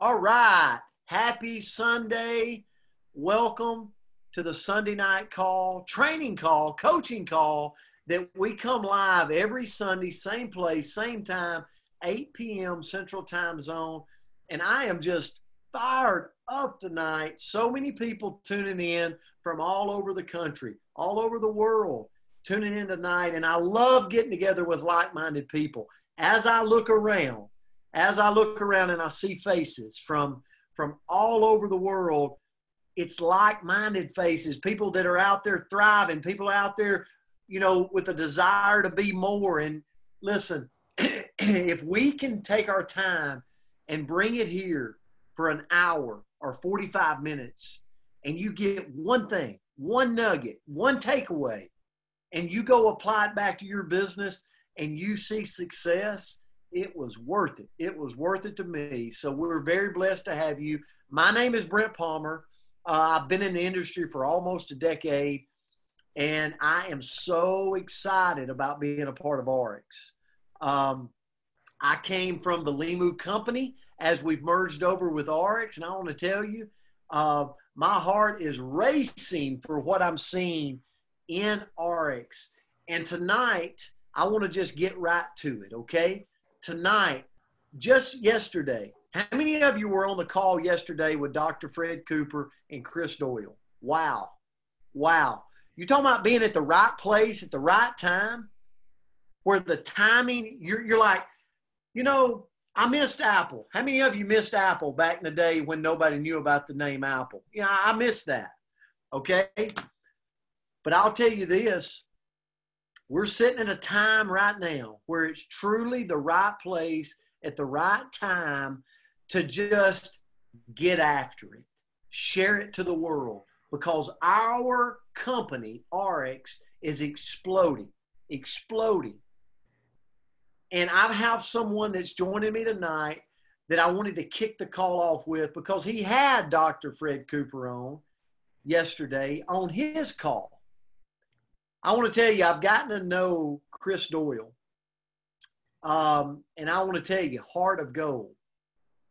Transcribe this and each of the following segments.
All right. Happy Sunday. Welcome to the Sunday night call, training call, coaching call that we come live every Sunday, same place, same time, 8 p.m. Central Time Zone. And I am just fired up tonight. So many people tuning in from all over the country, all over the world, tuning in tonight. And I love getting together with like minded people. As I look around, as I look around and I see faces from from all over the world, it's like-minded faces, people that are out there thriving, people out there, you know, with a desire to be more. And listen, if we can take our time and bring it here for an hour or 45 minutes, and you get one thing, one nugget, one takeaway, and you go apply it back to your business and you see success, it was worth it. It was worth it to me. So we're very blessed to have you. My name is Brent Palmer. Uh, I've been in the industry for almost a decade, and I am so excited about being a part of ARIIX. Um, I came from the Limu company as we've merged over with ARIIX, and I want to tell you, uh, my heart is racing for what I'm seeing in ARIIX. And tonight, I want to just get right to it, okay? Tonight, just yesterday, how many of you were on the call yesterday with Dr. Fred Cooper and Chris Doyle? Wow. Wow. You talking about being at the right place at the right time where the timing, you're, you're like, you know, I missed Apple. How many of you missed Apple back in the day when nobody knew about the name Apple? Yeah, I missed that. Okay. But I'll tell you this we're sitting in a time right now where it's truly the right place at the right time to just get after it, share it to the world because our company, ARIIX, is exploding, exploding. And I have someone that's joining me tonight that I wanted to kick the call off with because he had Dr. Fred Cooper on yesterday on his call. I want to tell you, I've gotten to know Chris Doyle. Um, and I want to tell you, heart of gold.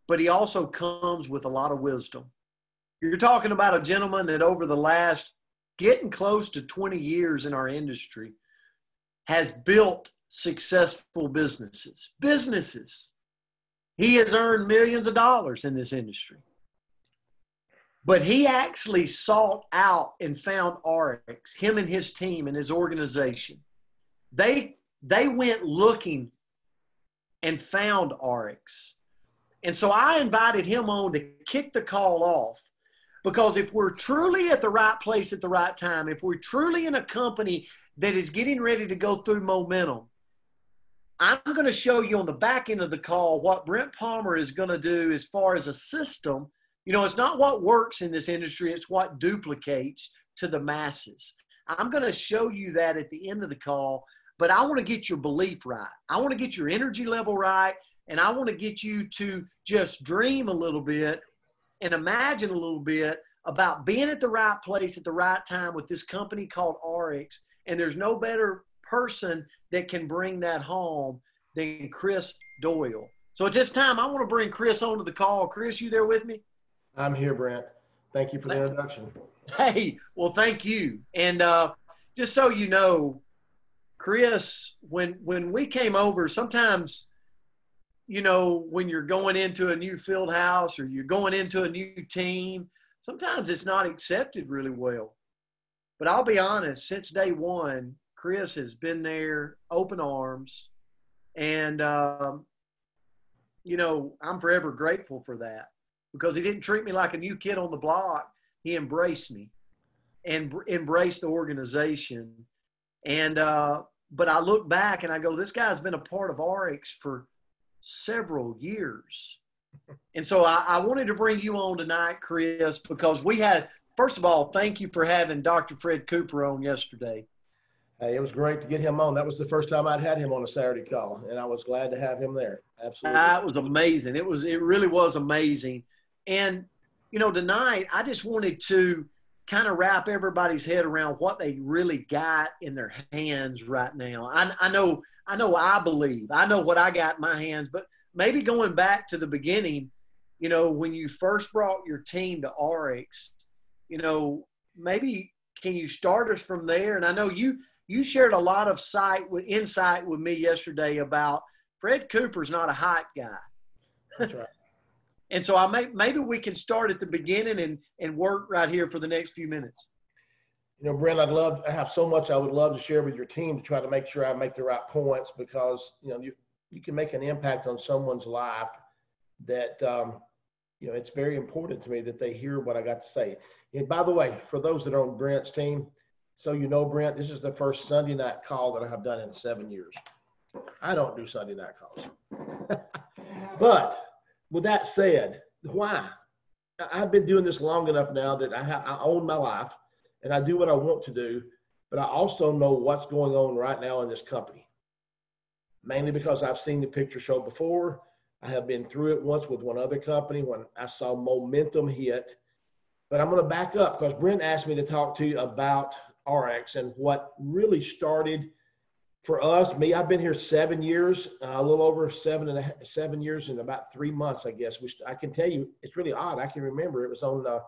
But he also comes with a lot of wisdom. You're talking about a gentleman that over the last getting close to 20 years in our industry has built successful businesses. Businesses. He has earned millions of dollars in this industry. But he actually sought out and found ARIIX, him and his team and his organization. They they went looking and found ARIIX. And so I invited him on to kick the call off because if we're truly at the right place at the right time, if we're truly in a company that is getting ready to go through momentum, I'm going to show you on the back end of the call what Brent Palmer is going to do as far as a system you know, it's not what works in this industry, it's what duplicates to the masses. I'm going to show you that at the end of the call, but I want to get your belief right. I want to get your energy level right, and I want to get you to just dream a little bit and imagine a little bit about being at the right place at the right time with this company called ARIIX. And there's no better person that can bring that home than Chris Doyle. So at this time, I want to bring Chris onto the call. Chris, you there with me? I'm here, Brent. Thank you for the introduction. Hey, well, thank you. And uh, just so you know, Chris, when when we came over, sometimes, you know, when you're going into a new field house or you're going into a new team, sometimes it's not accepted really well. But I'll be honest, since day one, Chris has been there, open arms, and um, you know, I'm forever grateful for that because he didn't treat me like a new kid on the block. He embraced me and embraced the organization. And, uh, but I look back and I go, this guy's been a part of ARIIX for several years. And so I, I wanted to bring you on tonight, Chris, because we had, first of all, thank you for having Dr. Fred Cooper on yesterday. Hey, it was great to get him on. That was the first time I'd had him on a Saturday call, and I was glad to have him there. Absolutely. That was amazing. It was, it really was amazing. And, you know, tonight I just wanted to kind of wrap everybody's head around what they really got in their hands right now. I, I know, I know, I believe, I know what I got in my hands, but maybe going back to the beginning, you know, when you first brought your team to ARIIX, you know, maybe can you start us from there? And I know you you shared a lot of sight with insight with me yesterday about Fred Cooper's not a hype guy. That's right. And so I may maybe we can start at the beginning and and work right here for the next few minutes. You know, Brent, I'd love I have so much I would love to share with your team to try to make sure I make the right points because you know you you can make an impact on someone's life that um, you know it's very important to me that they hear what I got to say. And by the way, for those that are on Brent's team, so you know, Brent, this is the first Sunday night call that I have done in seven years. I don't do Sunday night calls. but with that said, why? I've been doing this long enough now that I, I own my life and I do what I want to do, but I also know what's going on right now in this company. Mainly because I've seen the picture show before. I have been through it once with one other company when I saw momentum hit. But I'm going to back up because Brent asked me to talk to you about ARIIX and what really started for us. Me, I've been here seven years, uh, a little over seven and a seven years and about three months, I guess. Which I can tell you, it's really odd. I can remember it was on uh,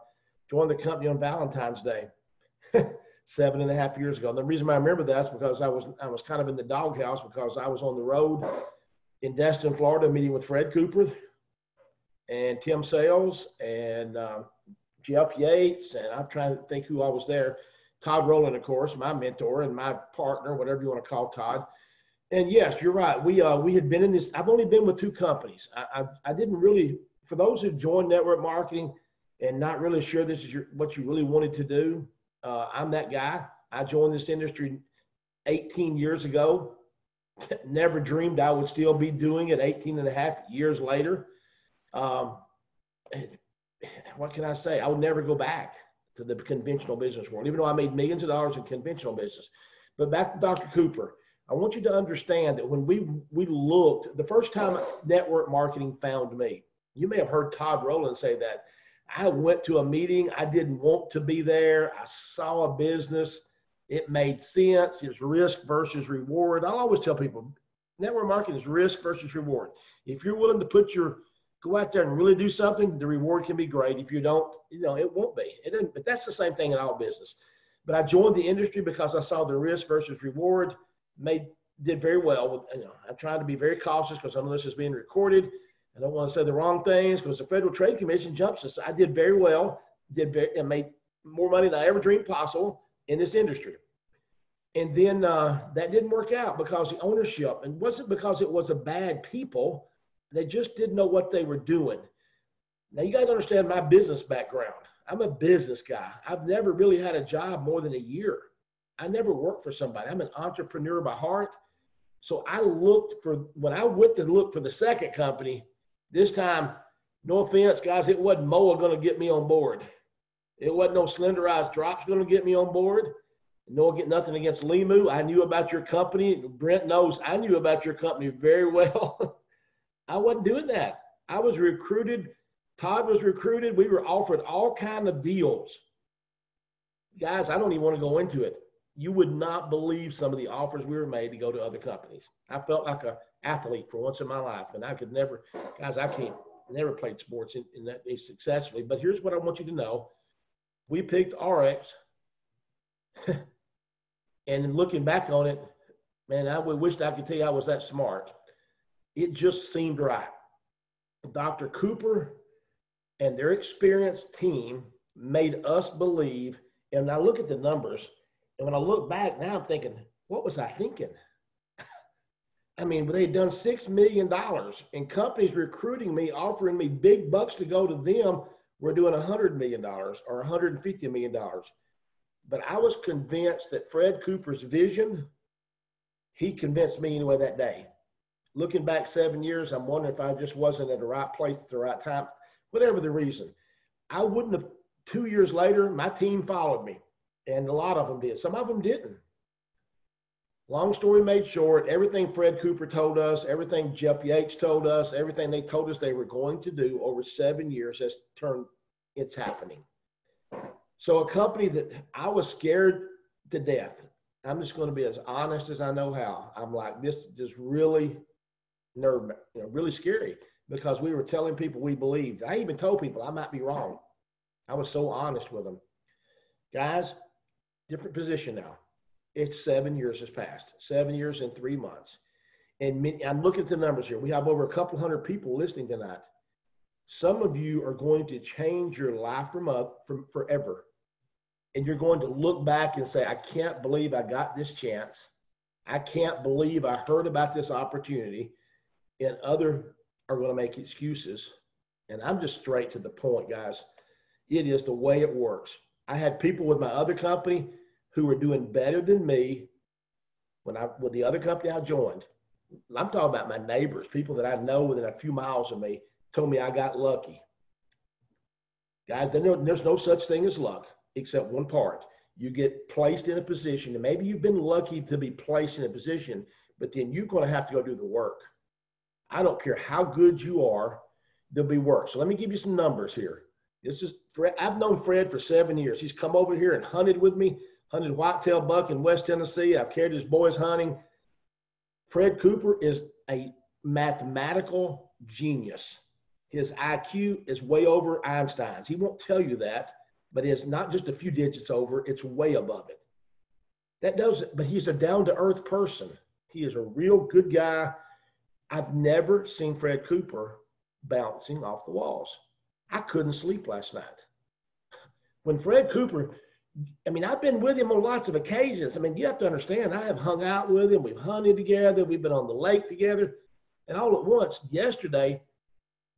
joined the company on Valentine's Day. seven and a half years ago. And the reason I remember that is because I was I was kind of in the doghouse because I was on the road in Destin, Florida, meeting with Fred Cooper and Tim Sales and um, Jeff Yates, and I'm trying to think who I was there. Todd Rowland, of course, my mentor and my partner, whatever you want to call Todd. And yes, you're right. We uh, we had been in this. I've only been with two companies. I, I, I didn't really. For those who joined network marketing and not really sure this is your, what you really wanted to do, uh, I'm that guy. I joined this industry 18 years ago. Never dreamed I would still be doing it 18 and a half years later. Um, what can I say? I would never go back to the conventional business world, even though I made millions of dollars in conventional business. But back to Dr. Cooper, I want you to understand that when we we looked, the first time network marketing found me, you may have heard Todd Rowland say that. I went to a meeting. I didn't want to be there. I saw a business. It made sense. It's risk versus reward. I'll always tell people network marketing is risk versus reward. If you're willing to put your go out there and really do something, the reward can be great. If you don't, you know, it won't be. It didn't, but that's the same thing in all business. But I joined the industry because I saw the risk versus reward made did very well. With, you know, I'm trying to be very cautious because some of this is being recorded. I don't want to say the wrong things because the Federal Trade Commission jumps us. I did very well, did very, and made more money than I ever dreamed possible in this industry. And then uh, that didn't work out because the ownership, and wasn't because it was a bad people, they just didn't know what they were doing. Now you got to understand my business background. I'm a business guy. I've never really had a job more than a year. I never worked for somebody. I'm an entrepreneur by heart. So I looked for when I went to look for the second company, this time, no offense, guys, it wasn't Moa going to get me on board. It wasn't no slenderized drops going to get me on board. No, get nothing against Limu. I knew about your company. Brent knows I knew about your company very well. I wasn't doing that. I was recruited. Todd was recruited. We were offered all kind of deals. Guys, I don't even want to go into it. You would not believe some of the offers we were made to go to other companies. I felt like a athlete for once in my life, and I could never, guys, I can't, never played sports in, in that successfully. But here's what I want you to know: we picked ARIIX, and looking back on it, man, I would wished I could tell you I was that smart. It just seemed right. Dr. Cooper and their experienced team made us believe. And I look at the numbers, and when I look back now, I'm thinking, what was I thinking? I mean, they'd done $6 million and companies recruiting me, offering me big bucks to go to them. We're doing $100 million or $150 million. But I was convinced that Fred Cooper's vision, he convinced me anyway that day. Looking back seven years, I'm wondering if I just wasn't at the right place at the right time, whatever the reason. I wouldn't have, two years later, my team followed me, and a lot of them did. Some of them didn't. Long story made short, everything Fred Cooper told us, everything Jeff Yates told us, everything they told us they were going to do over seven years has turned, it's happening. So a company that I was scared to death. I'm just going to be as honest as I know how. I'm like, this is really nerve, you know, really scary. because we were telling people we believed. I even told people I might be wrong. I was so honest with them. Guys, different position now. It's seven years has passed, seven years and three months. And I'm looking at the numbers here. We have over a couple hundred people listening tonight. Some of you are going to change your life from up from forever. And you're going to look back and say, I can't believe I got this chance. I can't believe I heard about this opportunity. And other are going to make excuses. And I'm just straight to the point, guys. It is the way it works. I had people with my other company who were doing better than me when I with the other company I joined. I'm talking about my neighbors, people that I know within a few miles of me, told me I got lucky. Guys, there's no such thing as luck except one part. You get placed in a position, and maybe you've been lucky to be placed in a position, but then you're going to have to go do the work. I don't care how good you are, there'll be work. So let me give you some numbers here. This is Fred. I've known Fred for seven years. He's come over here and hunted with me, hunted whitetail buck in West Tennessee. I've carried his boys hunting. Fred Cooper is a mathematical genius. His IQ is way over Einstein's. He won't tell you that, but it's not just a few digits over, it's way above it. That does it, but he's a down to earth person. He is a real good guy I've never seen Fred Cooper bouncing off the walls. I couldn't sleep last night. When Fred Cooper, I mean, I've been with him on lots of occasions. I mean, you have to understand, I have hung out with him. We've hunted together. We've been on the lake together. And all at once, yesterday,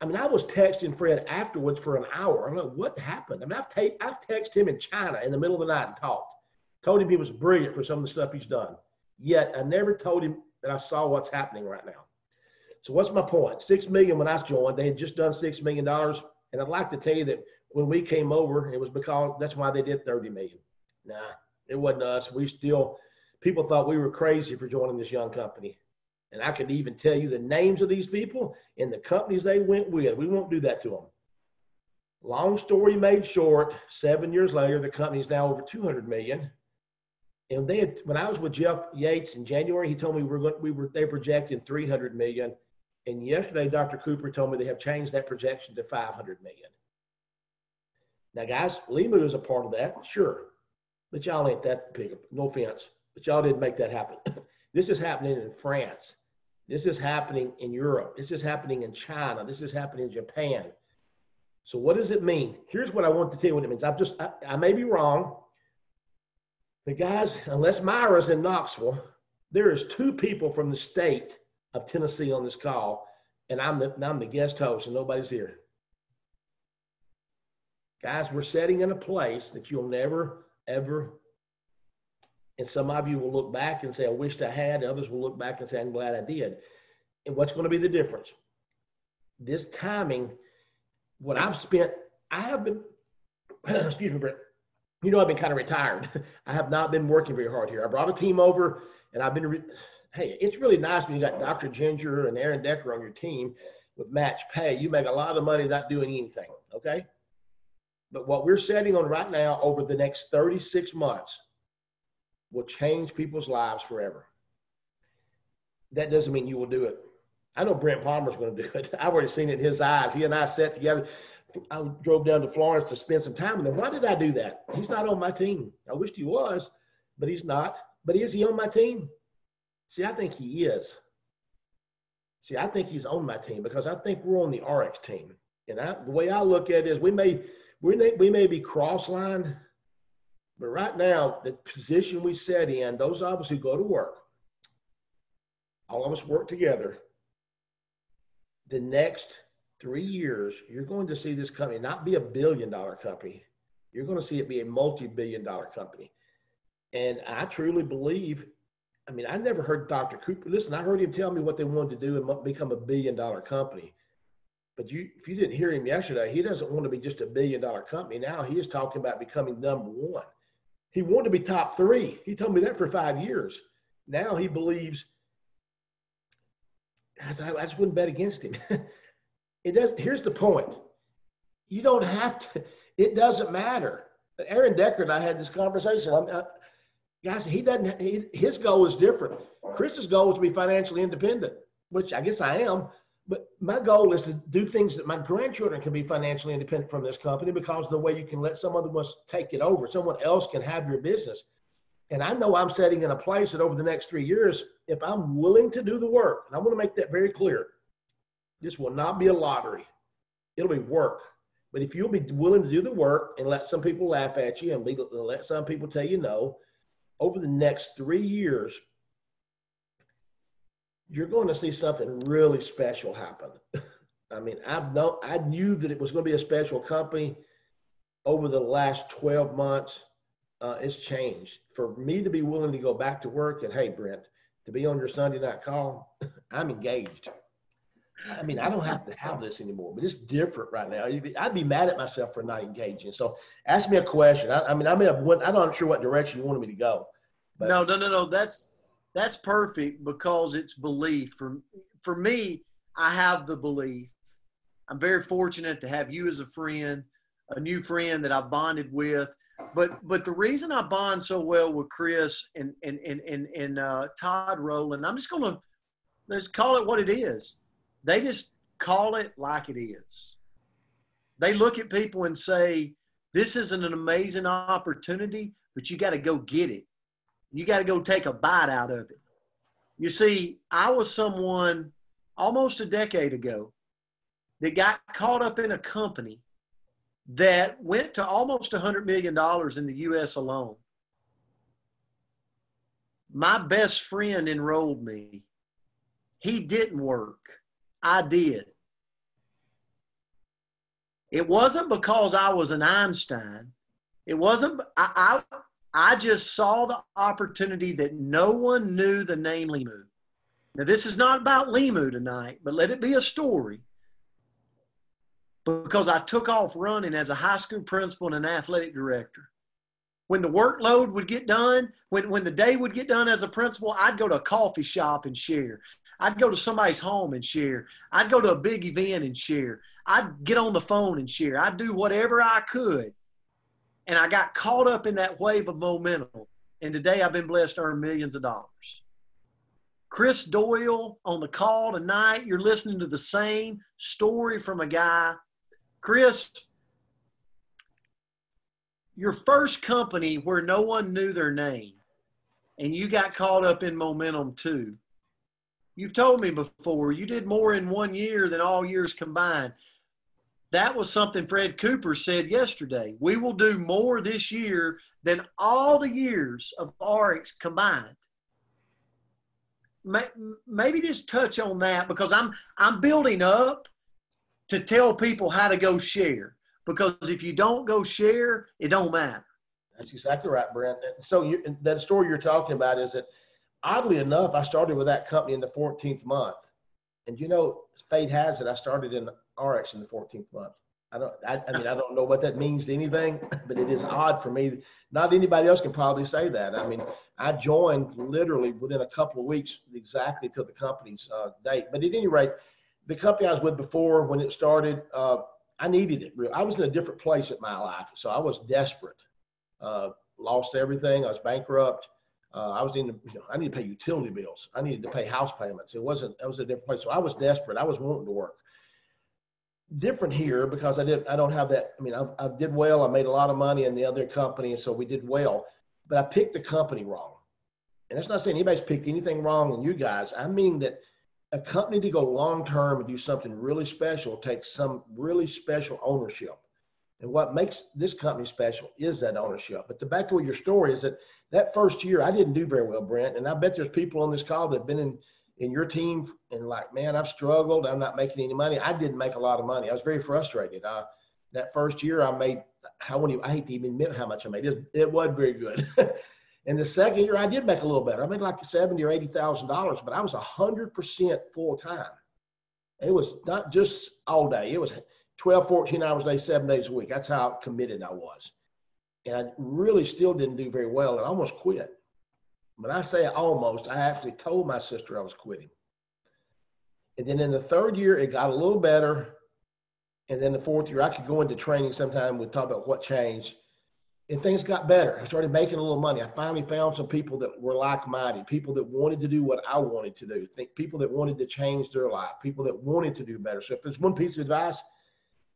I mean, I was texting Fred afterwards for an hour. I'm like, what happened? I mean, I've, ta- I've texted him in China in the middle of the night and talked. Told him he was brilliant for some of the stuff he's done. Yet I never told him that I saw what's happening right now. So what's my point? Six million when I joined, they had just done six million dollars, and I'd like to tell you that when we came over, it was because that's why they did thirty million. Nah, it wasn't us. We still people thought we were crazy for joining this young company, and I could even tell you the names of these people and the companies they went with. We won't do that to them. Long story made short, seven years later, the company is now over 200 million. And they had, when I was with Jeff Yates in January, he told me we were, we were they projected 300 million. And yesterday, Dr. Cooper told me they have changed that projection to 500 million. Now, guys, Limu is a part of that, sure. But y'all ain't that big. No offense. But y'all didn't make that happen. this is happening in France. This is happening in Europe. This is happening in China. This is happening in Japan. So what does it mean? Here's what I want to tell you what it means. I've just, I, I may be wrong. But guys, unless Myra's in Knoxville, there is two people from the state of Tennessee on this call, and I'm the, I'm the guest host, and nobody's here. Guys, we're setting in a place that you'll never, ever, and some of you will look back and say, I wished I had. Others will look back and say, I'm glad I did. And what's going to be the difference? This timing, what I've spent, I have been, excuse me, Brent, you know, I've been kind of retired. I have not been working very hard here. I brought a team over and I've been, re- hey, it's really nice when you got Dr. Ginger and Aaron Decker on your team with match pay. You make a lot of money not doing anything, okay? But what we're setting on right now over the next 36 months will change people's lives forever. That doesn't mean you will do it. I know Brent Palmer's going to do it. I've already seen it in his eyes. He and I sat together. I drove down to Florence to spend some time with him. Why did I do that? He's not on my team. I wished he was, but he's not. But is he on my team? See, I think he is. See, I think he's on my team because I think we're on the ARIIX team. And I, the way I look at it is we may we may, we may be cross line, but right now the position we set in, those of us who go to work, all of us work together. The next three years, you're going to see this company not be a billion dollar company. You're going to see it be a multi billion dollar company. And I truly believe I mean, I never heard Dr. Cooper. Listen, I heard him tell me what they wanted to do and become a billion dollar company. But you, if you didn't hear him yesterday, he doesn't want to be just a billion dollar company. Now he is talking about becoming number one. He wanted to be top three. He told me that for five years. Now he believes. I just wouldn't bet against him. it does. Here's the point. You don't have to. It doesn't matter. Aaron Decker and I had this conversation. I'm, guys, he doesn't. He, his goal is different. Chris's goal is to be financially independent, which I guess I am. but my goal is to do things that my grandchildren can be financially independent from this company because the way you can let some someone else take it over. Someone else can have your business. And I know I'm setting in a place that over the next three years, if I'm willing to do the work, and I want to make that very clear, this will not be a lottery. It'll be work. But if you'll be willing to do the work and let some people laugh at you and let some people tell you no, over the next three years, you're going to see something really special happen. I mean, I've known, I knew that it was going to be a special company over the last 12 months. Uh, it's changed. For me to be willing to go back to work and, hey, Brent, to be on your Sunday night call, I'm engaged. I mean, I don't have to have this anymore, but it's different right now. I'd be mad at myself for not engaging. So ask me a question. I, I mean, I may have went, I'm not sure what direction you wanted me to go. But. No, no, no, no. That's, that's perfect because it's belief. For, for me, I have the belief. I'm very fortunate to have you as a friend, a new friend that I bonded with. But but the reason I bond so well with Chris and and and and, and uh, Todd Rowland, I'm just gonna let's call it what it is. They just call it like it is. They look at people and say, This is an amazing opportunity, but you got to go get it. You got to go take a bite out of it. You see, I was someone almost a decade ago that got caught up in a company that went to almost $100 million in the US alone. My best friend enrolled me. He didn't work. I did. It wasn't because I was an Einstein. It wasn't, I, I, I just saw the opportunity that no one knew the name Limu. Now, this is not about Limu tonight, but let it be a story. Because I took off running as a high school principal and an athletic director when the workload would get done, when, when the day would get done as a principal, I'd go to a coffee shop and share. I'd go to somebody's home and share. I'd go to a big event and share. I'd get on the phone and share. I'd do whatever I could. And I got caught up in that wave of momentum. And today I've been blessed to earn millions of dollars. Chris Doyle on the call tonight, you're listening to the same story from a guy. Chris, your first company where no one knew their name and you got caught up in momentum too. You've told me before you did more in one year than all years combined. That was something Fred Cooper said yesterday. We will do more this year than all the years of ARIIX combined. Maybe just touch on that because I'm I'm building up to tell people how to go share because if you don't go share, it don't matter. That's exactly right, Brent. So you, that story you're talking about is that oddly enough, I started with that company in the 14th month. And you know, fate has it, I started in ARIIX in the 14th month. I don't, I, I, mean, I don't know what that means to anything, but it is odd for me. Not anybody else can probably say that. I mean, I joined literally within a couple of weeks, exactly to the company's uh, date. But at any rate, the company I was with before, when it started, uh, I needed it. I was in a different place in my life, so I was desperate. Uh, lost everything. I was bankrupt. Uh, I was in. You know, I needed to pay utility bills. I needed to pay house payments. It wasn't. It was a different place. So I was desperate. I was wanting to work. Different here because I didn't. I don't have that. I mean, I, I did well. I made a lot of money in the other company, and so we did well. But I picked the company wrong. And that's not saying anybody's picked anything wrong in you guys. I mean that a company to go long term and do something really special takes some really special ownership. And what makes this company special is that ownership. But the back to your story is that that first year I didn't do very well, Brent. And I bet there's people on this call that have been in in your team and like, man, I've struggled. I'm not making any money. I didn't make a lot of money. I was very frustrated. Uh, that first year I made how many? I hate to even admit how much I made. It, it wasn't very good. And the second year, I did make a little better. I made like seventy or eighty thousand dollars, but I was hundred percent full time. It was not just all day. It was 12, 14 hours a day, seven days a week. That's how committed I was. And I really still didn't do very well and I almost quit. When I say almost, I actually told my sister I was quitting. And then in the third year, it got a little better. And then the fourth year, I could go into training sometime. We'd talk about what changed. And things got better. I started making a little money. I finally found some people that were like-minded, people that wanted to do what I wanted to do, think people that wanted to change their life, people that wanted to do better. So if there's one piece of advice,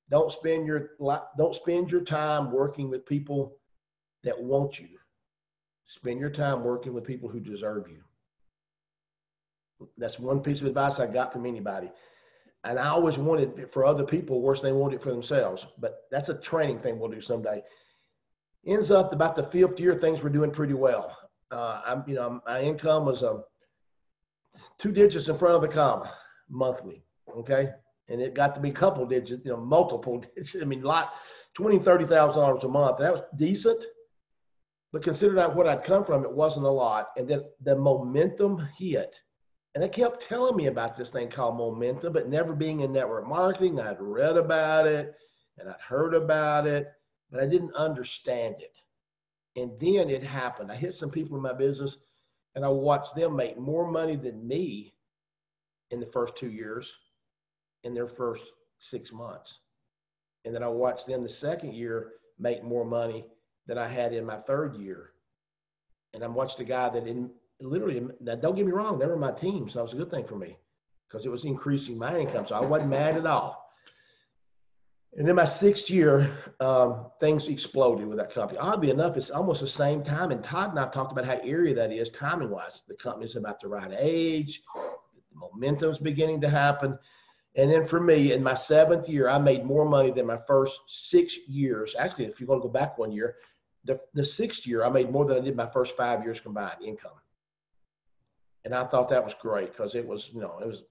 don't spend your don't spend your time working with people that want you. Spend your time working with people who deserve you. That's one piece of advice I got from anybody. And I always wanted it for other people worse than they wanted it for themselves. But that's a training thing we'll do someday ends up about the fifth year, things were doing pretty well. Uh, I'm, you know, my income was um, two digits in front of the comma monthly. Okay. And it got to be couple digits, you know, multiple digits. I mean, lot, twenty, thirty thousand dollars a month. That was decent, but considering what I'd come from, it wasn't a lot. And then the momentum hit, and they kept telling me about this thing called momentum, but never being in network marketing. I'd read about it, and I'd heard about it, but I didn't understand it. And then it happened. I hit some people in my business and I watched them make more money than me in the first two years in their first six months. And then I watched them the second year make more money than I had in my third year. And I watched a guy that in literally, now don't get me wrong, they were my team. So it was a good thing for me because it was increasing my income. So I wasn't mad at all. And in my sixth year, um, things exploded with that company. Oddly enough, it's almost the same time. And Todd and I talked about how eerie that is timing wise. The company's about the right age, the momentum's beginning to happen. And then for me, in my seventh year, I made more money than my first six years. Actually, if you want to go back one year, the, the sixth year, I made more than I did my first five years combined income. And I thought that was great because it was, you know, it was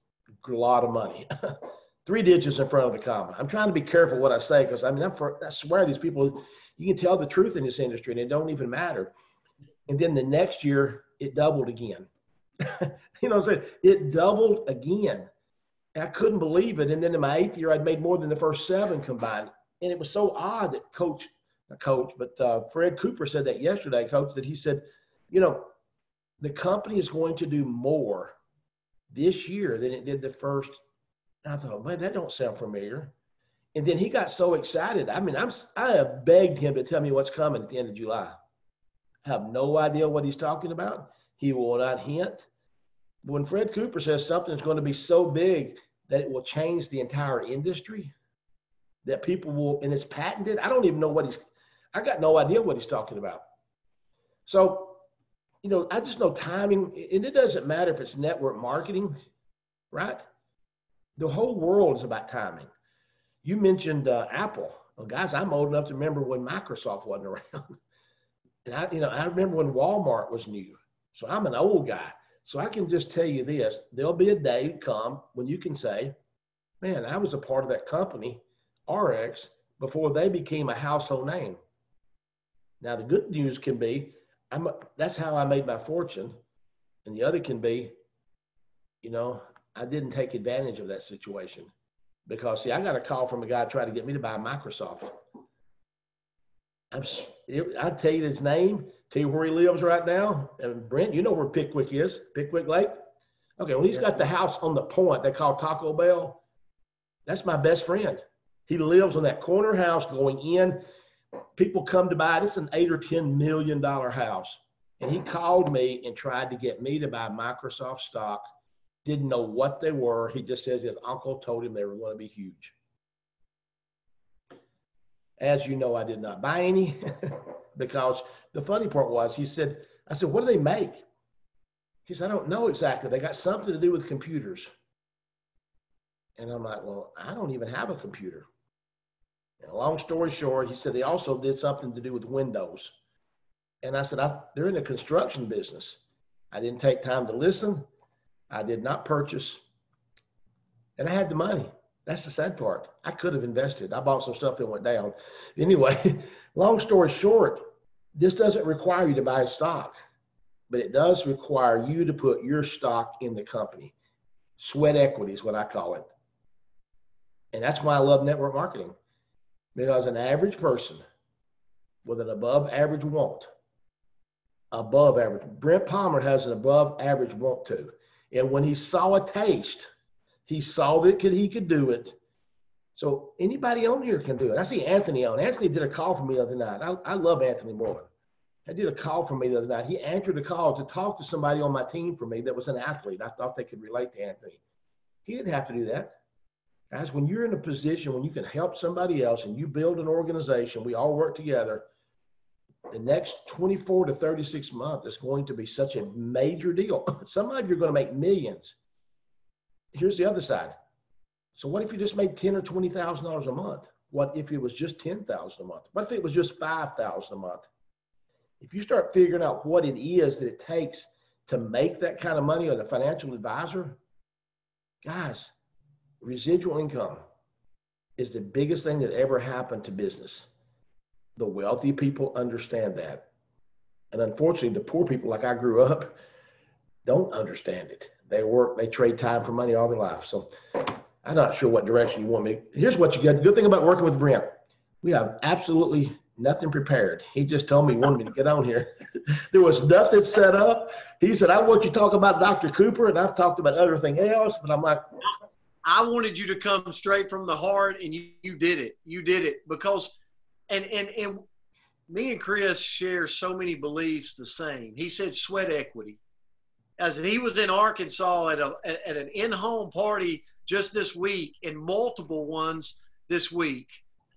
a lot of money. three digits in front of the comma. I'm trying to be careful what I say because I mean, I'm for, I swear these people, you can tell the truth in this industry and it don't even matter. And then the next year, it doubled again. you know what I'm saying? It doubled again. And I couldn't believe it. And then in my eighth year, I'd made more than the first seven combined. And it was so odd that coach, coach, but uh, Fred Cooper said that yesterday, coach, that he said, you know, the company is going to do more this year than it did the first I thought, man, that don't sound familiar. And then he got so excited. I mean, I'm I have begged him to tell me what's coming at the end of July. I have no idea what he's talking about. He will not hint. When Fred Cooper says something is going to be so big that it will change the entire industry, that people will, and it's patented, I don't even know what he's, I got no idea what he's talking about. So, you know, I just know timing, and it doesn't matter if it's network marketing, right? The whole world is about timing. You mentioned uh, Apple. Well, guys, I'm old enough to remember when Microsoft wasn't around. and I, you know, I remember when Walmart was new. So I'm an old guy. So I can just tell you this: there'll be a day come when you can say, "Man, I was a part of that company, ARIIX, before they became a household name." Now the good news can be, I'm that's how I made my fortune, and the other can be, you know, I didn't take advantage of that situation because see, I got a call from a guy trying to get me to buy Microsoft. I'm, I tell you his name, tell you where he lives right now. And Brent, you know where Pickwick is, Pickwick Lake. Okay, well, he's got the house on the point they call Taco Bell. That's my best friend. He lives on that corner house going in. People come to buy it. It's an eight or ten million dollar house. And he called me and tried to get me to buy Microsoft stock didn't know what they were. He just says his uncle told him they were going to be huge. As you know, I did not buy any because the funny part was he said, I said, what do they make? He said, I don't know exactly. They got something to do with computers. And I'm like, well, I don't even have a computer. And long story short, he said they also did something to do with Windows. And I said, I, they're in the construction business. I didn't take time to listen. I did not purchase, and I had the money. That's the sad part. I could have invested. I bought some stuff that went down. Anyway, long story short, this doesn't require you to buy stock, but it does require you to put your stock in the company. Sweat equity is what I call it. And that's why I love network marketing because an average person with an above average want, above average, Brent Palmer has an above average want to. And when he saw a taste, he saw that he could do it. So anybody on here can do it. I see Anthony on. Anthony did a call for me the other night. I, I love Anthony Morgan. I did a call for me the other night. He answered a call to talk to somebody on my team for me that was an athlete. I thought they could relate to Anthony. He didn't have to do that. Guys, when you're in a position when you can help somebody else and you build an organization, we all work together. The next 24 to 36 months is going to be such a major deal. Some of you are going to make millions. Here's the other side. So what if you just made ten or twenty thousand dollars a month? What if it was just ten thousand a month? What if it was just five thousand a month? If you start figuring out what it is that it takes to make that kind of money as a financial advisor, guys, residual income is the biggest thing that ever happened to business. The wealthy people understand that. And unfortunately, the poor people, like I grew up, don't understand it. They work, they trade time for money all their life. So I'm not sure what direction you want me. Here's what you get. Good thing about working with Brent. We have absolutely nothing prepared. He just told me he wanted me to get on here. there was nothing set up. He said, I want you to talk about Dr. Cooper, and I've talked about other thing else, but I'm like, I wanted you to come straight from the heart, and you, you did it. You did it because, and and and me and Chris share so many beliefs the same. He said sweat equity. As he was in Arkansas at a at, an in-home party just this week, and multiple ones this week.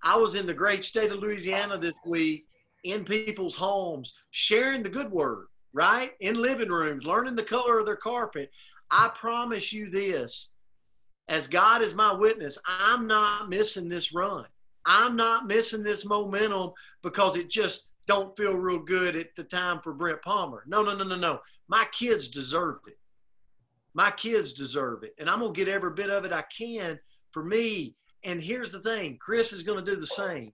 I was in the great state of Louisiana this week in people's homes, sharing the good word, right? In living rooms, learning the color of their carpet. I promise you this as God is my witness, I'm not missing this run. I'm not missing this momentum because it just don't feel real good at the time for Brent Palmer. No, no, no, no, no. My kids deserve it. My kids deserve it. And I'm going to get every bit of it I can for me and here's the thing Chris is going to do the same.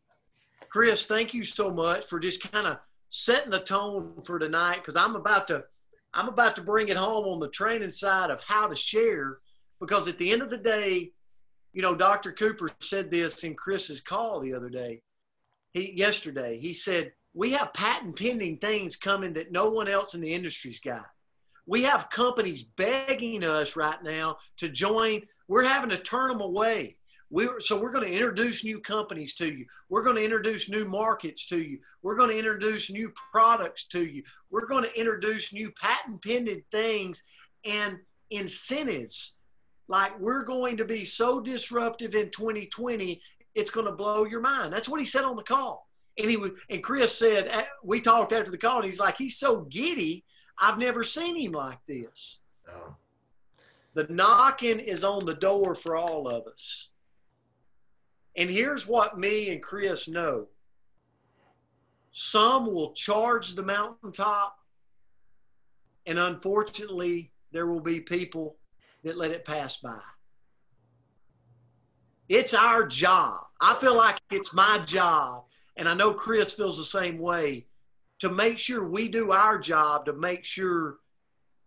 Chris, thank you so much for just kind of setting the tone for tonight because I'm about to I'm about to bring it home on the training side of how to share because at the end of the day, you know, Dr. Cooper said this in Chris's call the other day. He yesterday, he said, "We have patent pending things coming that no one else in the industry's got. We have companies begging us right now to join. We're having to turn them away we're, so we're going to introduce new companies to you. We're going to introduce new markets to you. We're going to introduce new products to you. We're going to introduce new patent pending things and incentives. Like we're going to be so disruptive in 2020, it's going to blow your mind. That's what he said on the call. And he was, and Chris said, we talked after the call, and he's like, he's so giddy. I've never seen him like this. Oh. The knocking is on the door for all of us. And here's what me and Chris know some will charge the mountaintop, and unfortunately, there will be people that let it pass by. It's our job. I feel like it's my job, and I know Chris feels the same way to make sure we do our job to make sure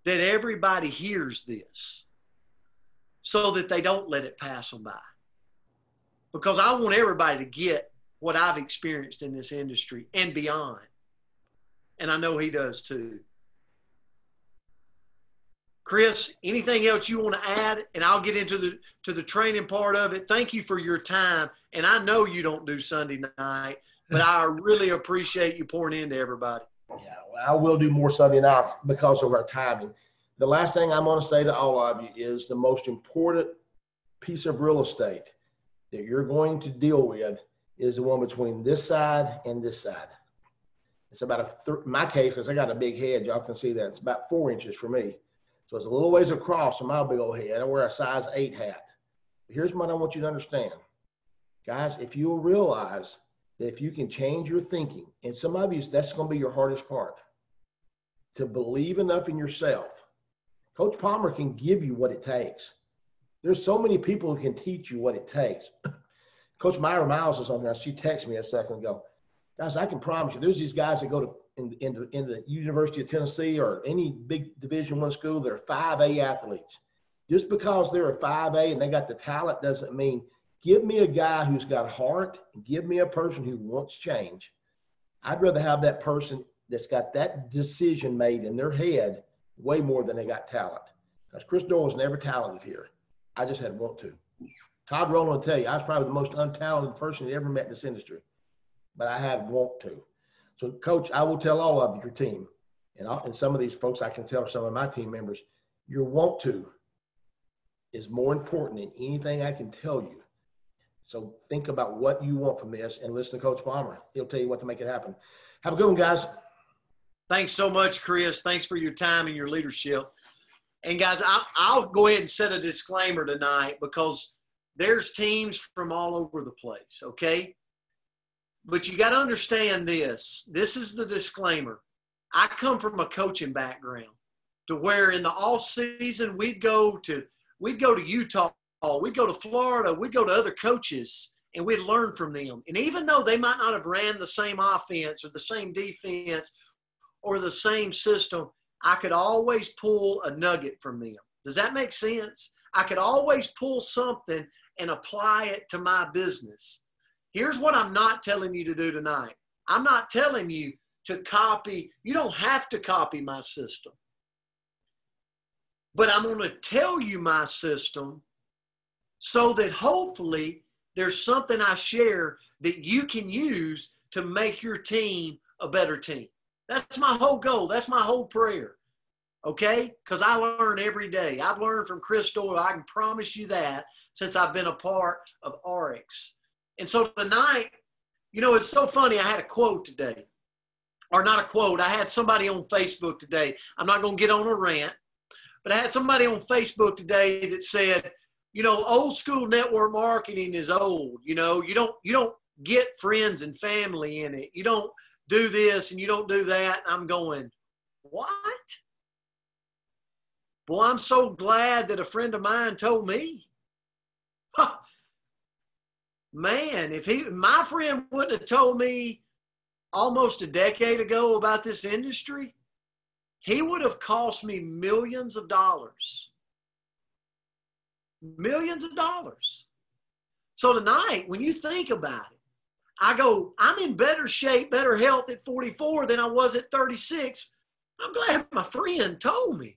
that everybody hears this so that they don't let it pass them by because I want everybody to get what I've experienced in this industry and beyond. And I know he does too. Chris, anything else you want to add? And I'll get into the to the training part of it. Thank you for your time. And I know you don't do Sunday night, but I really appreciate you pouring into everybody. Yeah, well, I will do more Sunday nights because of our timing. The last thing I'm going to say to all of you is the most important piece of real estate that you're going to deal with is the one between this side and this side. It's about a, th- my case, because I got a big head, y'all can see that. It's about four inches for me. So it's a little ways across from my big old head. I wear a size eight hat. But here's what I want you to understand. Guys, if you'll realize that if you can change your thinking, and some of you, that's going to be your hardest part, to believe enough in yourself. Coach Palmer can give you what it takes. There's so many people who can teach you what it takes. Coach Myra Miles is on there. She texted me a second ago. Guys, I can promise you, there's these guys that go to in, in, the, in the University of Tennessee or any big Division One school that are 5A athletes. Just because they're a 5A and they got the talent doesn't mean give me a guy who's got heart give me a person who wants change. I'd rather have that person that's got that decision made in their head way more than they got talent. Because Chris Doyle was never talented here. I just had want to. Todd Rowland will tell you, I was probably the most untalented person you ever met in this industry, but I had want to. So, coach, I will tell all of your team, and, I'll, and some of these folks I can tell some of my team members, your want to is more important than anything I can tell you. So think about what you want from this and listen to Coach Palmer. He'll tell you what to make it happen. Have a good one, guys. Thanks so much, Chris. Thanks for your time and your leadership. And guys, I'll go ahead and set a disclaimer tonight because there's teams from all over the place, okay? But you got to understand this. This is the disclaimer. I come from a coaching background to where in the off season we'd go to we'd go to Utah, we'd go to Florida, we'd go to other coaches and we'd learn from them. And even though they might not have ran the same offense or the same defense or the same system, I could always pull a nugget from them. Does that make sense? I could always pull something and apply it to my business. Here's what I'm not telling you to do tonight. I'm not telling you to copy, you don't have to copy my system. But I'm going to tell you my system so that hopefully there's something I share that you can use to make your team a better team. That's my whole goal. That's my whole prayer. Okay? Because I learn every day. I've learned from Chris Doyle. I can promise you that since I've been a part of ARIIX. And so tonight, you know, it's so funny. I had a quote today, or not a quote. I had somebody on Facebook today. I'm not going to get on a rant, but I had somebody on Facebook today that said, you know, old school network marketing is old. You know, you don't you don't get friends and family in it. You don't do this and you don't do that. I'm going, what? Well, I'm so glad that a friend of mine told me. Man, if he my friend wouldn't have told me almost a decade ago about this industry, he would have cost me millions of dollars. Millions of dollars. So tonight, when you think about it, I go, I'm in better shape, better health at 44 than I was at 36. I'm glad my friend told me.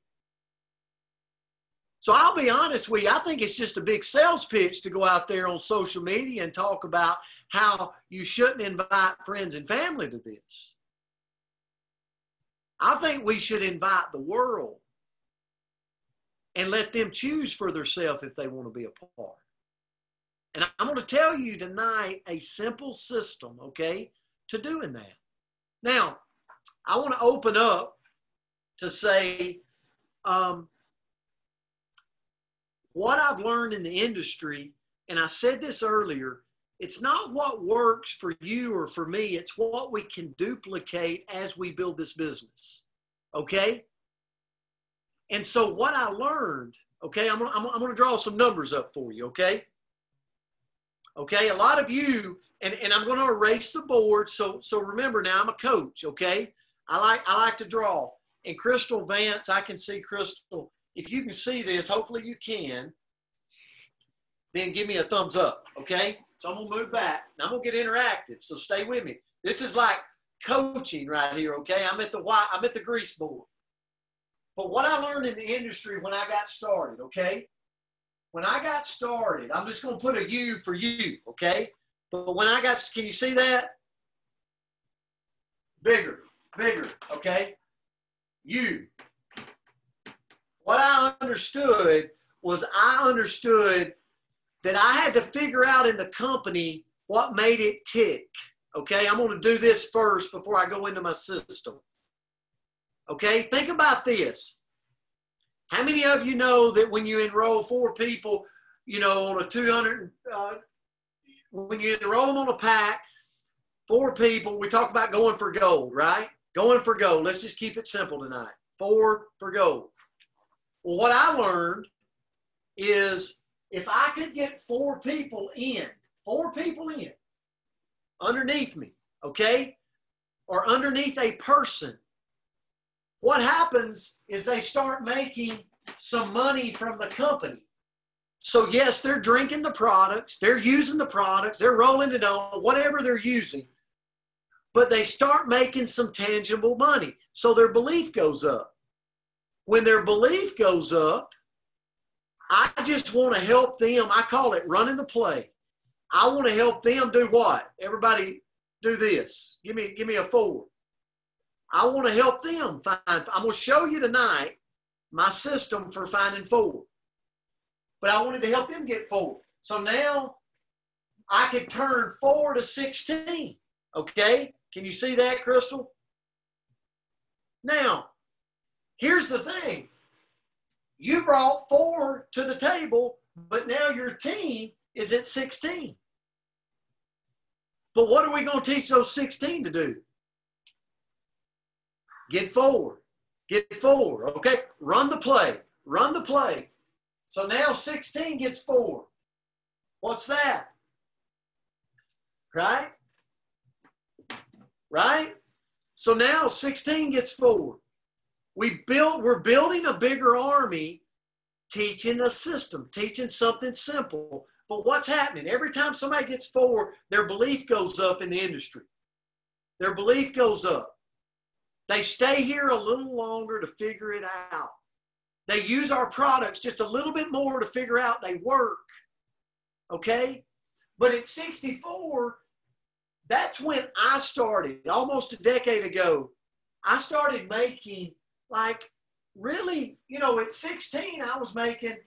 So I'll be honest with you, I think it's just a big sales pitch to go out there on social media and talk about how you shouldn't invite friends and family to this. I think we should invite the world and let them choose for themselves if they want to be a part. And I'm going to tell you tonight a simple system, okay, to doing that. Now, I want to open up to say um, what I've learned in the industry, and I said this earlier, it's not what works for you or for me, it's what we can duplicate as we build this business. Okay? And so, what I learned, okay, I'm, I'm, I'm going to draw some numbers up for you, okay? Okay, a lot of you, and, and I'm going to erase the board. So, so remember now, I'm a coach, okay? I like, I like to draw. And Crystal Vance, I can see Crystal. If you can see this, hopefully you can, then give me a thumbs up, okay? So I'm gonna move back. and I'm gonna get interactive. So stay with me. This is like coaching right here, okay? I'm at the white, I'm at the grease board. But what I learned in the industry when I got started, okay? When I got started, I'm just gonna put a U for you, okay? But when I got, can you see that? Bigger, bigger, okay? You. What I understood was I understood that I had to figure out in the company what made it tick. Okay, I'm going to do this first before I go into my system. Okay, think about this. How many of you know that when you enroll four people, you know, on a 200, uh, when you enroll them on a pack, four people, we talk about going for gold, right? Going for gold. Let's just keep it simple tonight. Four for gold. What I learned is if I could get four people in, four people in underneath me, okay, or underneath a person, what happens is they start making some money from the company. So, yes, they're drinking the products, they're using the products, they're rolling it on, whatever they're using, but they start making some tangible money. So their belief goes up. When their belief goes up, I just want to help them. I call it running the play. I want to help them do what? Everybody do this. Give me give me a four. I want to help them find. I'm going to show you tonight my system for finding four. But I wanted to help them get four. So now I could turn four to 16. Okay? Can you see that, Crystal? Now, here's the thing you brought four to the table, but now your team is at 16. But what are we going to teach those 16 to do? Get forward. Get forward. Okay? Run the play. Run the play. So now 16 gets four. What's that? Right? Right? So now 16 gets four. We built, we're building a bigger army, teaching a system, teaching something simple. But what's happening? Every time somebody gets four, their belief goes up in the industry. Their belief goes up. They stay here a little longer to figure it out. They use our products just a little bit more to figure out they work. Okay? But at 64, that's when I started, almost a decade ago. I started making like really, you know, at 16, I was making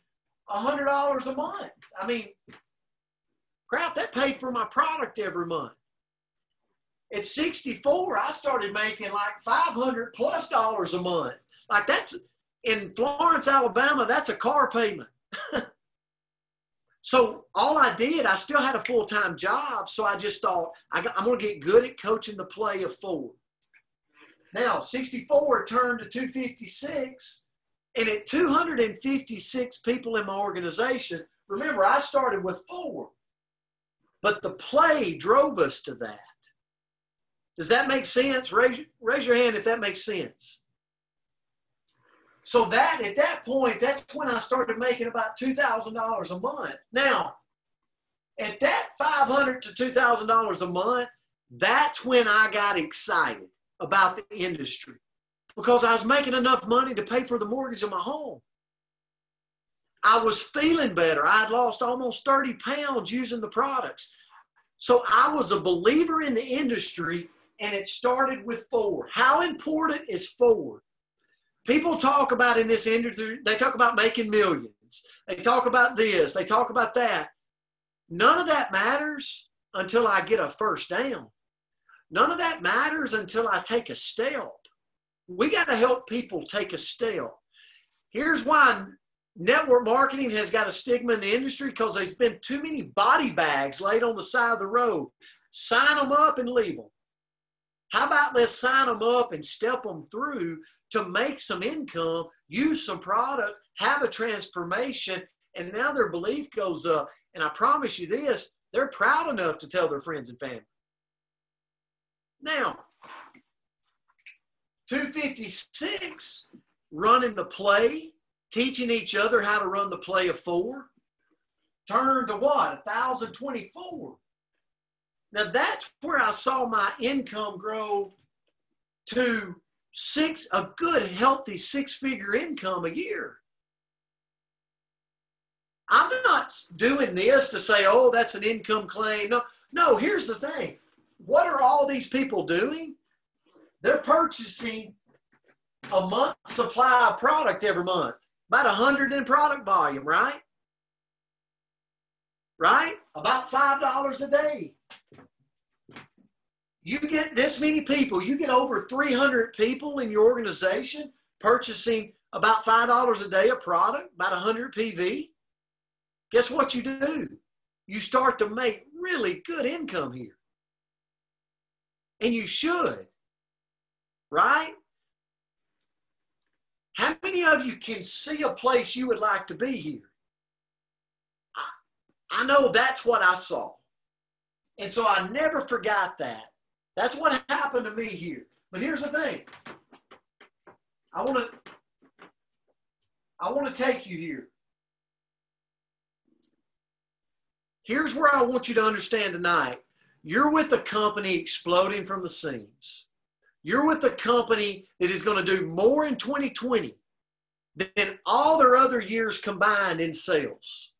$100 a month. I mean, crap, that paid for my product every month. At 64, I started making like 500 plus dollars a month. Like that's in Florence, Alabama, that's a car payment. so all I did, I still had a full time job. So I just thought, I am going to get good at coaching the play of four. Now, 64 turned to 256. And at 256 people in my organization, remember, I started with four. But the play drove us to that. Does that make sense? Raise, raise your hand if that makes sense. So that at that point, that's when I started making about two thousand dollars a month. Now, at that five hundred to two thousand dollars a month, that's when I got excited about the industry because I was making enough money to pay for the mortgage of my home. I was feeling better. I had lost almost 30 pounds using the products. So I was a believer in the industry and it started with four. How important is four? People talk about in this industry, they talk about making millions. They talk about this, they talk about that. None of that matters until I get a first down. None of that matters until I take a step. We got to help people take a step. Here's why network marketing has got a stigma in the industry because there's been too many body bags laid on the side of the road. Sign them up and leave them. How about let's sign them up and step them through to make some income, use some product, have a transformation, and now their belief goes up. And I promise you this, they're proud enough to tell their friends and family. Now, 256, running the play, teaching each other how to run the play of four, turned to what? 1,024. Now that's where I saw my income grow to six, a good, healthy six figure income a year. I'm not doing this to say, oh, that's an income claim. No, no, here's the thing what are all these people doing? They're purchasing a month supply of product every month, about a hundred in product volume, right? Right? About five dollars a day. You get this many people, you get over 300 people in your organization purchasing about $5 a day of product, about 100 PV. Guess what you do? You start to make really good income here. And you should, right? How many of you can see a place you would like to be here? I, I know that's what I saw. And so I never forgot that. That's what happened to me here. But here's the thing. I want to I want to take you here. Here's where I want you to understand tonight you're with a company exploding from the seams. You're with a company that is going to do more in 2020 than all their other years combined in sales.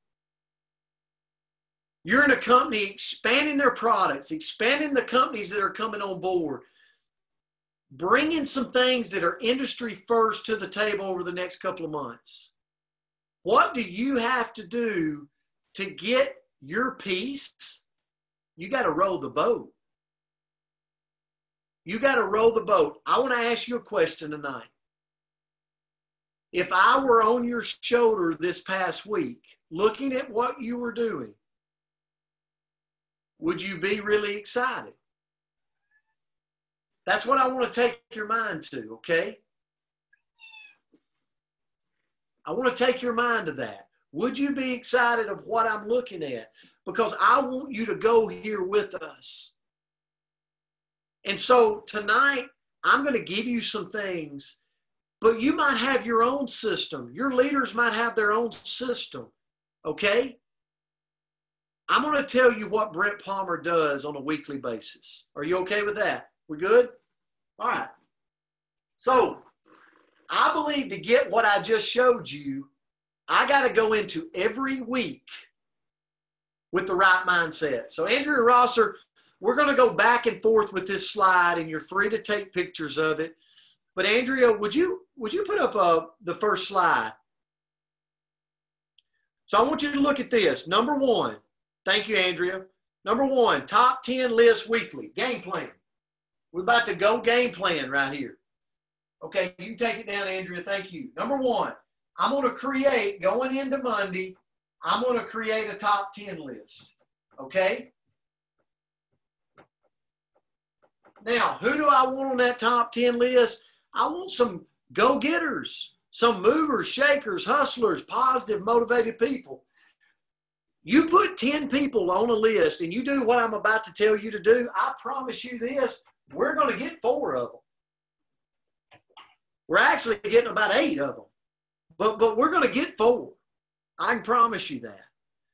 You're in a company expanding their products, expanding the companies that are coming on board, bringing some things that are industry first to the table over the next couple of months. What do you have to do to get your piece? You got to row the boat. You got to row the boat. I want to ask you a question tonight. If I were on your shoulder this past week, looking at what you were doing, would you be really excited? That's what I want to take your mind to, okay? I want to take your mind to that. Would you be excited of what I'm looking at? Because I want you to go here with us. And so tonight, I'm going to give you some things, but you might have your own system. Your leaders might have their own system. Okay? I'm going to tell you what Brent Palmer does on a weekly basis. Are you okay with that? We good? All right. So, I believe to get what I just showed you, I got to go into every week with the right mindset. So, Andrea Rosser, we're going to go back and forth with this slide, and you're free to take pictures of it. But Andrea, would you would you put up uh, the first slide? So I want you to look at this. Number one, thank you, Andrea. Number one, top 10 list weekly, game plan. We're about to go game plan right here. Okay, you take it down, Andrea. Thank you. Number one, I'm going to create, going into Monday, I'm going to create a top 10 list. Okay? Now, who do I want on that top 10 list? I want some go getters, some movers, shakers, hustlers, positive, motivated people. You put 10 people on a list and you do what I'm about to tell you to do, I promise you this, we're going to get four of them. We're actually getting about eight of them, but, but we're going to get four. I can promise you that.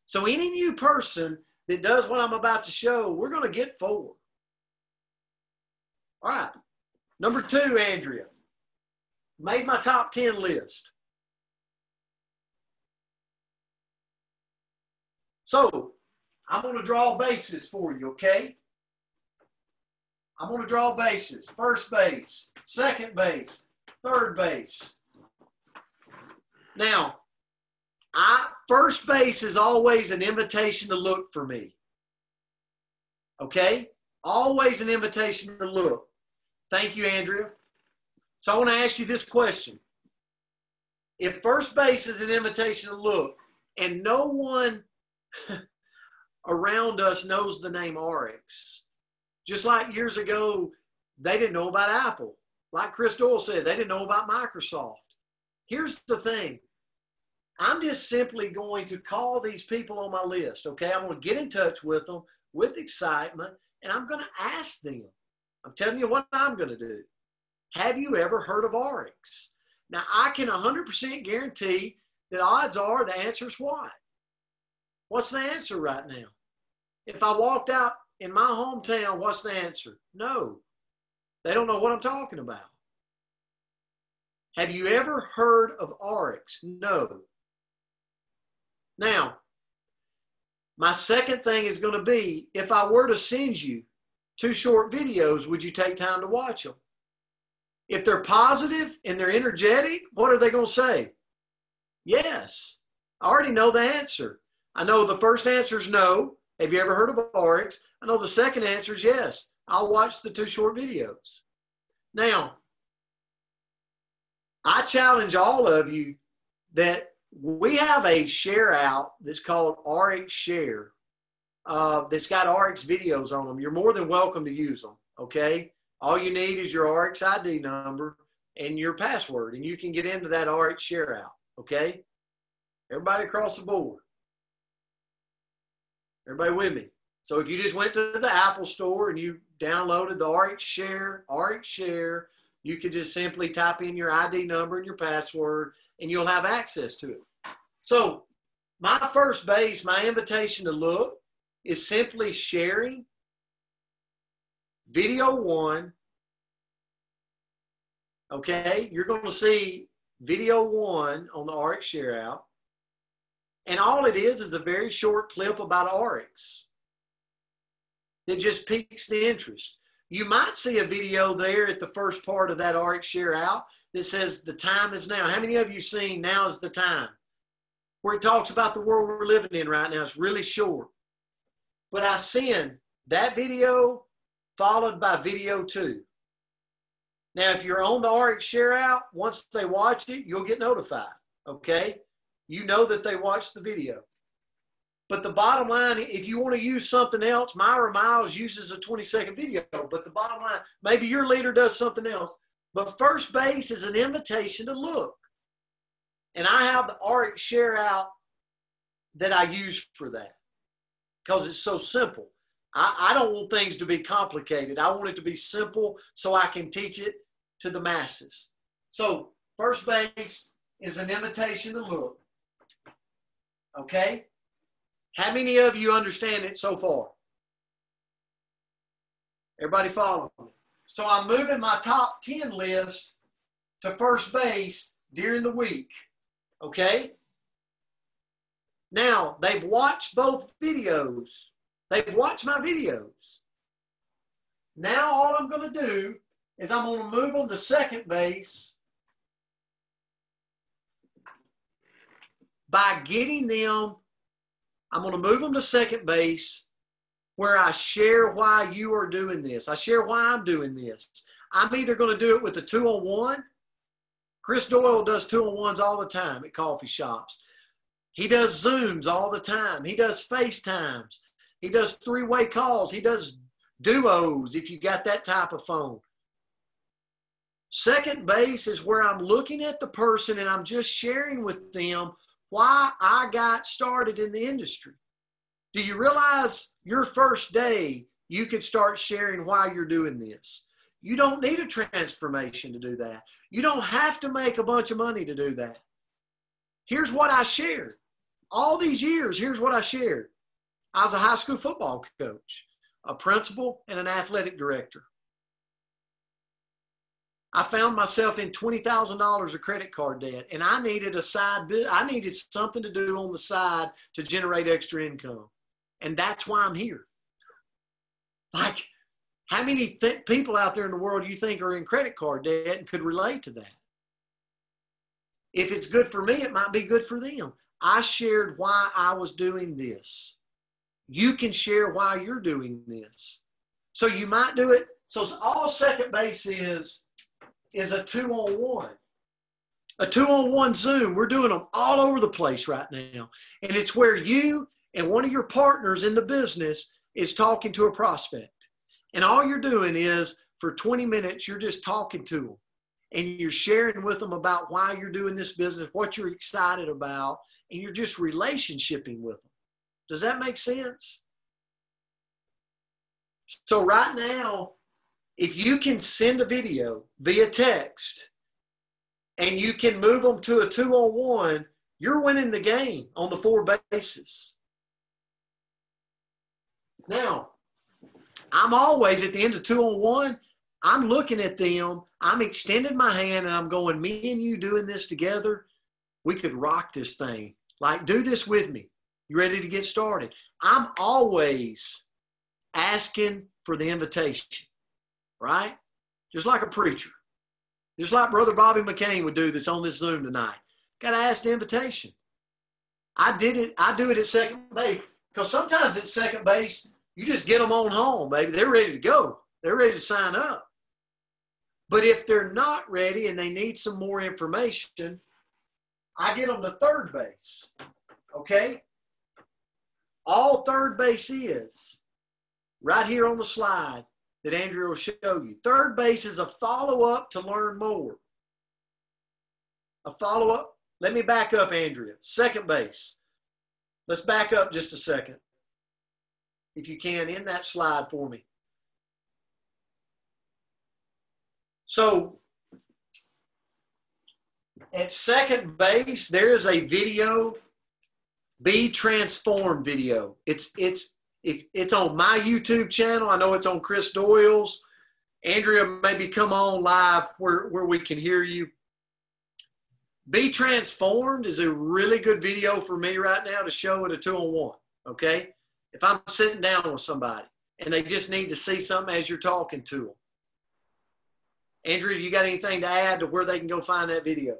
So, any new person that does what I'm about to show, we're going to get four. All right. Number two, Andrea. Made my top 10 list. So I'm going to draw bases for you, okay? I'm going to draw bases. First base, second base, third base. Now, I first base is always an invitation to look for me. Okay? Always an invitation to look. Thank you, Andrea. So I want to ask you this question. If first base is an invitation to look and no one around us knows the name ARIIX, just like years ago, they didn't know about Apple. Like Chris Doyle said, they didn't know about Microsoft. Here's the thing I'm just simply going to call these people on my list, okay? I'm going to get in touch with them with excitement and I'm going to ask them I'm telling you what I'm going to do. Have you ever heard of ARIIX? Now, I can 100% guarantee that odds are the answer is what? What's the answer right now? If I walked out in my hometown, what's the answer? No. They don't know what I'm talking about. Have you ever heard of ARIIX? No. Now, my second thing is going to be if I were to send you two short videos, would you take time to watch them? If they're positive and they're energetic, what are they going to say? Yes. I already know the answer. I know the first answer is no. Have you ever heard of ARIIX? I know the second answer is yes. I'll watch the two short videos. Now, I challenge all of you that we have a share out that's called ARIIX Share uh, that's got ARIIX videos on them, you're more than welcome to use them. Okay. All you need is your ARIIX ID number and your password, and you can get into that ARIIX share out. Okay. Everybody across the board. Everybody with me? So if you just went to the Apple store and you downloaded the ARIIX Share, ARIIX Share, you could just simply type in your ID number and your password, and you'll have access to it. So my first base, my invitation to look is simply sharing video one. Okay, you're going to see video one on the ARIIX share out. And all it is is a very short clip about ARIIX that just piques the interest. You might see a video there at the first part of that ARIIX share out that says the time is now. How many of you seen now is the time? Where it talks about the world we're living in right now. It's really short. But I send that video followed by video two. Now, if you're on the ARIIX share out, once they watch it, you'll get notified. Okay? You know that they watched the video. But the bottom line, if you want to use something else, Myra Miles uses a 20 second video. But the bottom line, maybe your leader does something else. But first base is an invitation to look. And I have the art share out that I use for that because it's so simple. I, I don't want things to be complicated. I want it to be simple so I can teach it to the masses. So, first base is an invitation to look. Okay? How many of you understand it so far? Everybody follow me. So I'm moving my top 10 list to first base during the week. Okay? Now, they've watched both videos. They've watched my videos. Now, all I'm going to do is I'm going to move them to second base by getting them, I'm going to move them to second base where I share why you are doing this. I share why I'm doing this. I'm either going to do it with a two on one. Chris Doyle does two on ones all the time at coffee shops. He does Zooms all the time. He does FaceTimes. He does three way calls. He does duos if you got that type of phone. Second base is where I'm looking at the person and I'm just sharing with them why I got started in the industry. Do you realize your first day you could start sharing why you're doing this? You don't need a transformation to do that. You don't have to make a bunch of money to do that. Here's what I shared. All these years, here's what I shared. I was a high school football coach, a principal, and an athletic director. I found myself in $20,000 of credit card debt and I needed a side, I needed something to do on the side to generate extra income. And that's why I'm here. Like, how many th- people out there in the world you think are in credit card debt and could relate to that? If it's good for me, it might be good for them. I shared why I was doing this. You can share why you're doing this. So you might do it. So all second base is is a two on one. A two on one Zoom. We're doing them all over the place right now. And it's where you and one of your partners in the business is talking to a prospect. And all you're doing is for 20 minutes, you're just talking to them and you're sharing with them about why you're doing this business, what you're excited about, and you're just relationshiping with them. Does that make sense? So, right now, if you can send a video via text and you can move them to a two on one, you're winning the game on the four bases. Now, I'm always at the end of two on one, I'm looking at them, I'm extending my hand, and I'm going, me and you doing this together, we could rock this thing. Like, do this with me. You ready to get started? I'm always asking for the invitation right? Just like a preacher. Just like Brother Bobby McCain would do this on this Zoom tonight. Got to ask the invitation. I did it. I do it at second base because sometimes at second base, you just get them on home, baby. They're ready to go. They're ready to sign up. But if they're not ready and they need some more information, I get them to third base. Okay? All third base is right here on the slide that Andrea will show you. Third base is a follow up to learn more. A follow up. Let me back up, Andrea. Second base. Let's back up just a second. If you can, in that slide for me. So at second base, there is a video, be transformed video. It's it's if it's on my YouTube channel, I know it's on Chris Doyle's. Andrea, maybe come on live where, where we can hear you. Be Transformed is a really good video for me right now to show at a two on one. Okay. If I'm sitting down with somebody and they just need to see something as you're talking to them. Andrew, you got anything to add to where they can go find that video?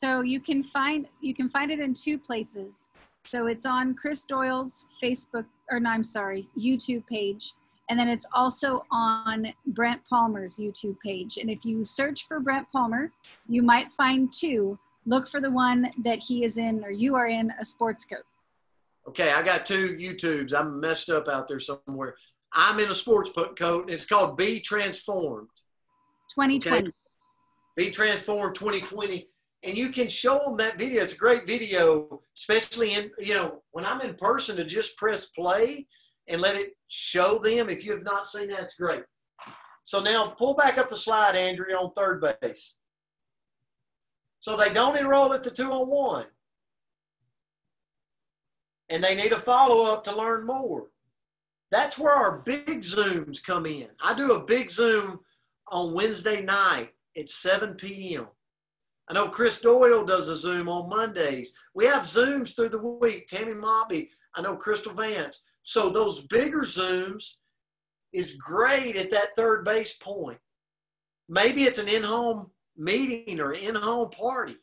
So you can find you can find it in two places. So it's on Chris Doyle's Facebook or no, I'm sorry, YouTube page. And then it's also on Brent Palmer's YouTube page. And if you search for Brent Palmer, you might find two. Look for the one that he is in or you are in a sports coat. Okay, I got two YouTubes. I'm messed up out there somewhere. I'm in a sports coat. It's called Be Transformed. 2020. Okay? Be Transformed 2020 and you can show them that video. It's a great video, especially in, you know, when I'm in person to just press play and let it show them. If you have not seen that, it's great. So now pull back up the slide, Andrea, on third base. So they don't enroll at the two on one. And they need a follow up to learn more. That's where our big Zooms come in. I do a big Zoom on Wednesday night at 7 p.m. I know Chris Doyle does a Zoom on Mondays. We have Zooms through the week. Tammy Mobby, I know Crystal Vance. So those bigger Zooms is great at that third base point. Maybe it's an in-home meeting or in-home party.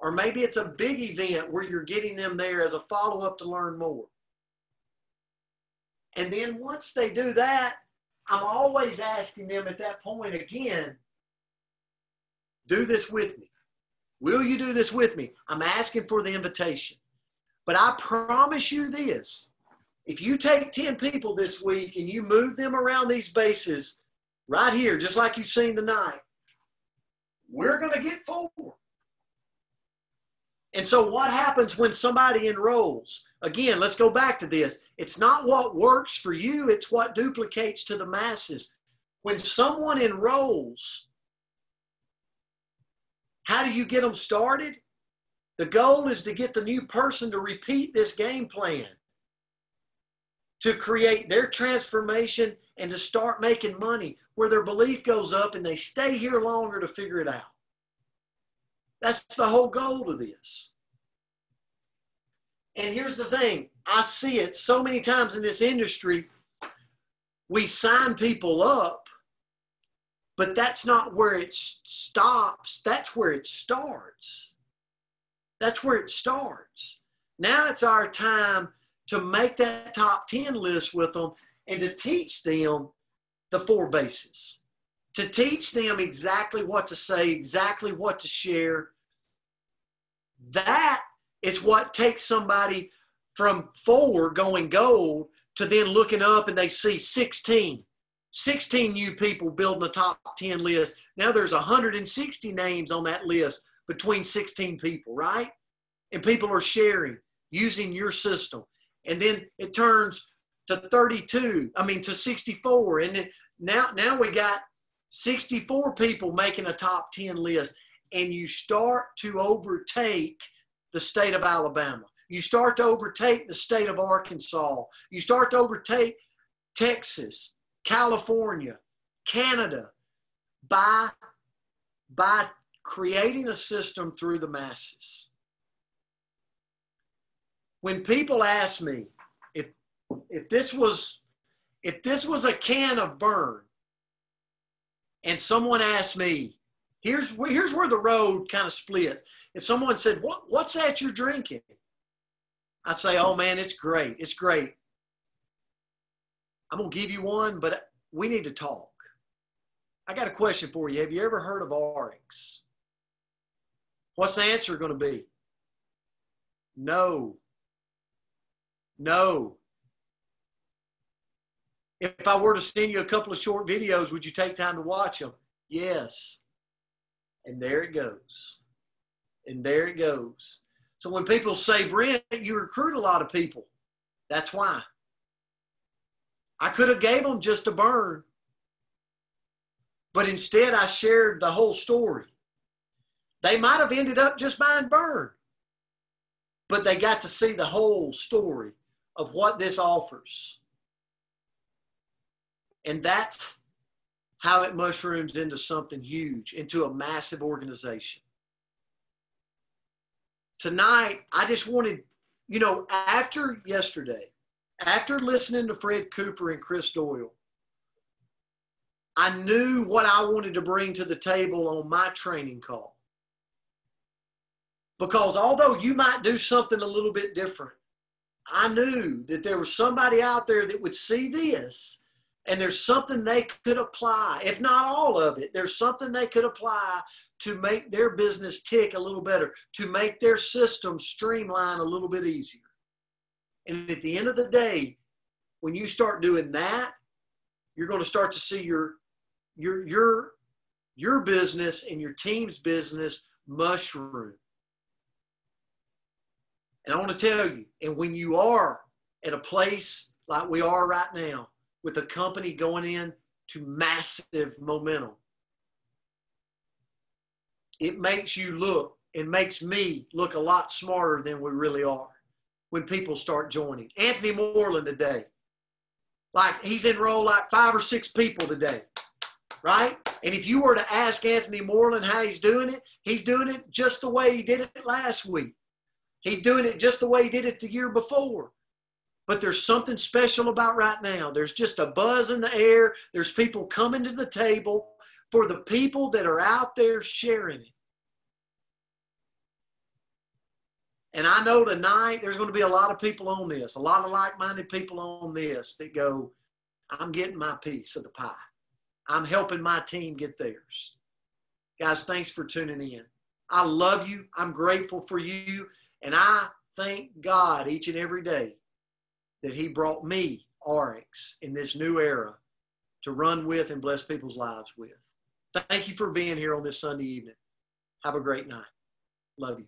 Or maybe it's a big event where you're getting them there as a follow-up to learn more. And then once they do that, I'm always asking them at that point again, do this with me. Will you do this with me? I'm asking for the invitation. But I promise you this if you take 10 people this week and you move them around these bases right here, just like you've seen tonight, we're going to get four. And so, what happens when somebody enrolls? Again, let's go back to this. It's not what works for you, it's what duplicates to the masses. When someone enrolls, how do you get them started? The goal is to get the new person to repeat this game plan, to create their transformation and to start making money where their belief goes up and they stay here longer to figure it out. That's the whole goal of this. And here's the thing I see it so many times in this industry. We sign people up but that's not where it stops. That's where it starts. That's where it starts. Now it's our time to make that top 10 list with them and to teach them the four bases, to teach them exactly what to say, exactly what to share. That is what takes somebody from four going gold to then looking up and they see 16 16 new people building a top 10 list. Now there's 160 names on that list between 16 people, right? And people are sharing using your system. And then it turns to 32, I mean to 64. And then now, now we got 64 people making a top 10 list. And you start to overtake the state of Alabama. You start to overtake the state of Arkansas. You start to overtake Texas. California, Canada, by, by creating a system through the masses. When people ask me if, if this was if this was a can of burn and someone asked me, here's where, here's where the road kind of splits. If someone said, what, what's that you're drinking? I'd say, oh man, it's great. It's great. I'm going to give you one, but we need to talk. I got a question for you. Have you ever heard of ARIIX? What's the answer going to be? No. No. If I were to send you a couple of short videos, would you take time to watch them? Yes. And there it goes. And there it goes. So when people say, Brent, you recruit a lot of people, that's why. I could have gave them just a burn, but instead I shared the whole story. They might have ended up just buying burn, but they got to see the whole story of what this offers. And that's how it mushrooms into something huge, into a massive organization. tonight, I just wanted, you know, after yesterday, after listening to Fred Cooper and Chris Doyle, I knew what I wanted to bring to the table on my training call. Because although you might do something a little bit different, I knew that there was somebody out there that would see this and there's something they could apply. If not all of it, there's something they could apply to make their business tick a little better, to make their system streamline a little bit easier. And at the end of the day, when you start doing that, you're going to start to see your your your your business and your team's business mushroom. And I want to tell you, and when you are at a place like we are right now, with a company going in to massive momentum, it makes you look and makes me look a lot smarter than we really are when people start joining. Anthony Moreland today, like he's enrolled like five or six people today, right? And if you were to ask Anthony Moreland how he's doing it, he's doing it just the way he did it last week. He's doing it just the way he did it the year before. But there's something special about right now. There's just a buzz in the air. There's people coming to the table for the people that are out there sharing it. And I know tonight there's going to be a lot of people on this, a lot of like minded people on this that go, I'm getting my piece of the pie. I'm helping my team get theirs. Guys, thanks for tuning in. I love you. I'm grateful for you. And I thank God each and every day that He brought me, ARIIX, in this new era to run with and bless people's lives with. Thank you for being here on this Sunday evening. Have a great night. Love you.